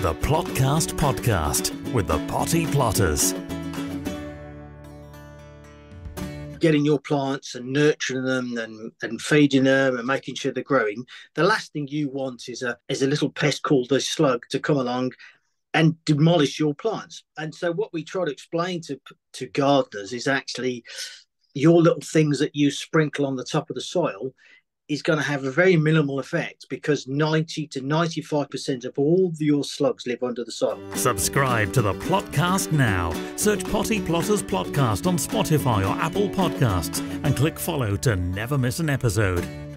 The Plotcast Podcast with the Potty Plotters. getting your plants and nurturing them and, and feeding them and making sure they're growing, the last thing you want is a is a little pest called a slug to come along and demolish your plants. And so what we try to explain to to gardeners is actually your little things that you sprinkle on the top of the soil is going to have a very minimal effect because 90 to 95% of all your slugs live under the soil. Subscribe to the Plotcast now. Search Potty Plotters Plotcast on Spotify or Apple Podcasts and click follow to never miss an episode.